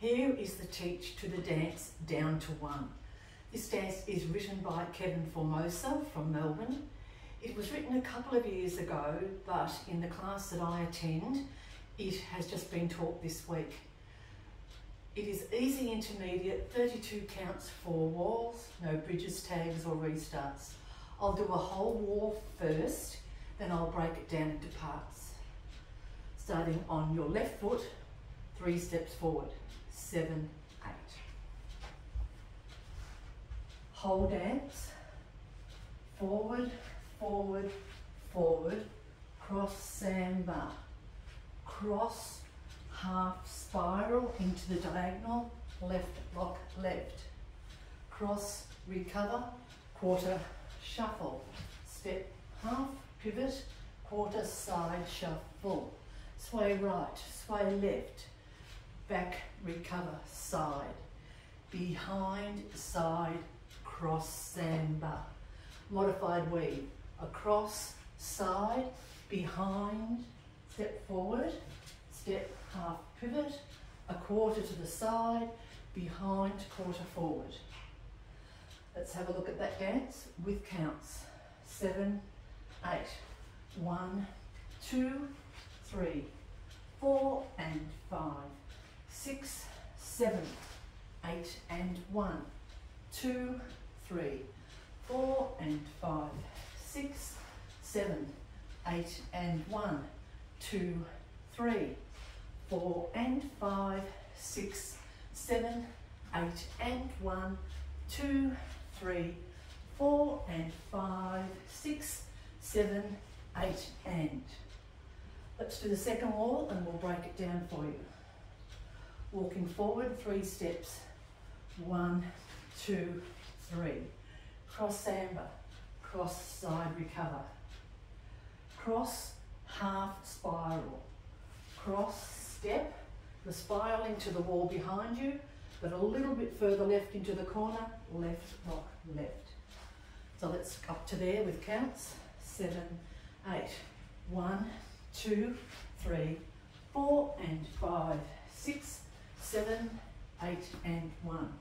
Here is the teach to the dance down to one. This dance is written by Kevin Formosa from Melbourne. It was written a couple of years ago, but in the class that I attend, it has just been taught this week. It is easy intermediate, 32 counts, four walls, no bridges, tags or restarts. I'll do a whole wall first, then I'll break it down into parts. Starting on your left foot, three steps forward seven, eight. Whole dance, forward, forward, forward, cross samba, cross half spiral into the diagonal, left lock left, cross recover, quarter shuffle, step half pivot, quarter side shuffle, sway right, sway left, back, recover, side, behind, side, cross, samba. Modified weave, across, side, behind, step forward, step half pivot, a quarter to the side, behind, quarter forward. Let's have a look at that dance with counts. Seven, eight, one, two, three, four, and five six, seven, eight and one, two, three, four and five, six, seven, eight and one, two, three, four and five, six, seven, eight and one, two, three, four and five, six, seven, eight and. Let's do the second wall and we'll break it down for you. Walking forward, three steps. One, two, three. Cross samba, cross side recover. Cross half spiral. Cross step, the spiral into the wall behind you, but a little bit further left into the corner, left, lock, left. So let's up to there with counts. Seven, eight. One, two, three, four, and five, six, seven, eight, and one.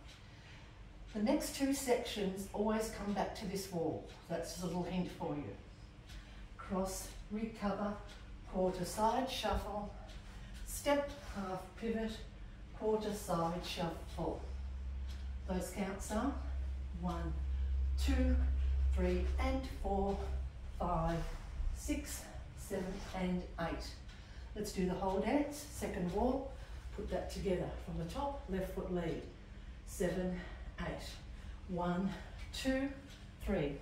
The next two sections always come back to this wall. That's a little hint for you. Cross, recover, quarter side shuffle, step, half pivot, quarter side shuffle. Those counts are one, two, three, and four, five, six, seven, and eight. Let's do the whole dance. Second wall, Put that together. From the top, left foot lead. Seven, eight. One, two, three,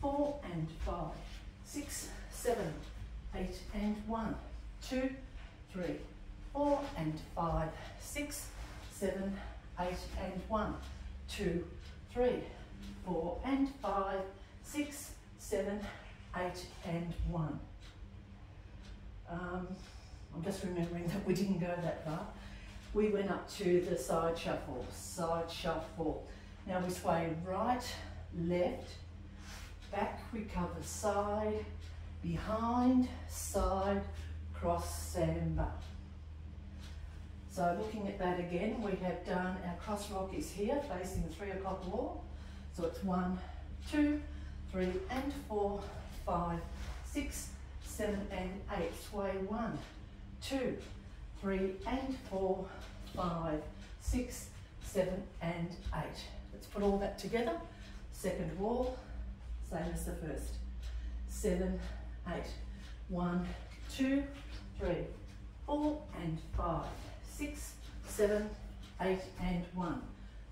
four, and five, six, seven, eight, and one, two, three, four, and five, six, seven, eight, and one, two, three, four, and five, six, seven, eight, and one. Um, I'm just remembering that we didn't go that far we went up to the side shuffle, side shuffle. Now we sway right, left, back, recover, side, behind, side, cross, samba. So looking at that again, we have done, our cross rock is here, facing the three o'clock wall. So it's one, two, three, and four, five, six, seven, and eight. Sway one, two, three, and four, five, six, seven, and eight. Let's put all that together. Second wall, same as the first. Seven, eight. One, two, three, four, and five, six, seven, eight, and one,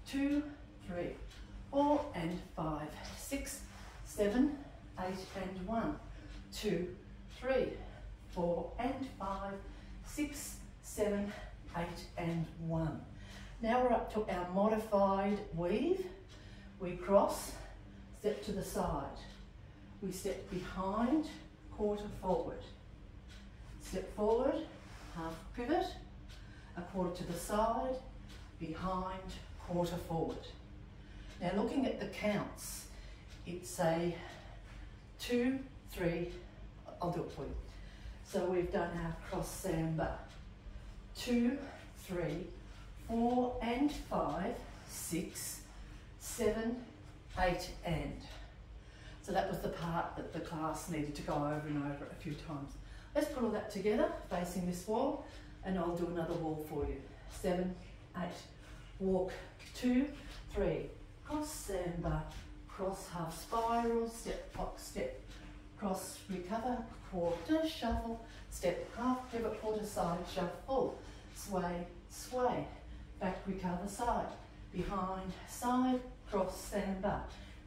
two, three, four, and five, six, seven, eight, and one, two, three, four, and five, six, seven, eight and one. Now we're up to our modified weave. We cross, step to the side. We step behind, quarter forward. Step forward, half pivot, a quarter to the side, behind, quarter forward. Now looking at the counts, it's a two, three, I'll do it for you. So we've done our cross samba two, three, four and five, six, seven, eight and. So that was the part that the class needed to go over and over a few times. Let's put all that together facing this wall and I'll do another wall for you. Seven, eight, walk, two, three, cross samba, cross half spiral, step, box, step, cross, recover, quarter, shuffle, step, half, pivot, quarter, side, shuffle, sway, sway, back, recover, side, behind, side, cross, samba,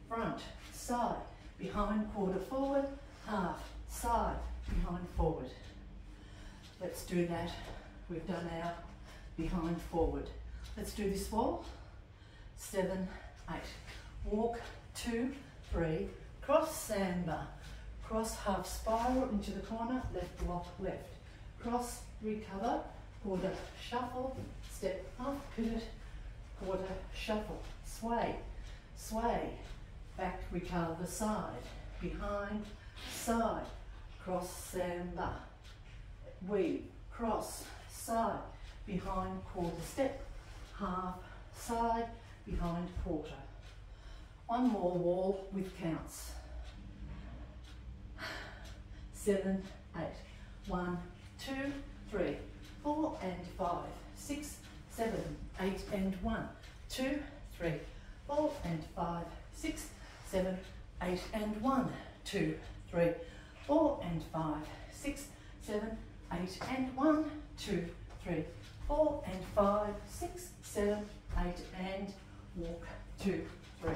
front, side, behind, quarter, forward, half, side, behind, forward. Let's do that. We've done our behind, forward. Let's do this wall. Seven, eight. Walk, two, three. Cross samba. Cross half spiral into the corner. Left lock, left. Cross, recover. Quarter, shuffle. Step, half pivot. Quarter, shuffle. Sway, sway. Back, recover, side. Behind, side. Cross samba. Weave, cross, side. Behind, quarter step half, side, behind, quarter. One more wall with counts. Seven, eight. One, two, three, four and five, six, seven, eight and one, two, three, four and five, six, seven, eight and one, two, three, four and five, six, seven, eight and one, two, three, four and five, six, seven, eight, and walk, two, three.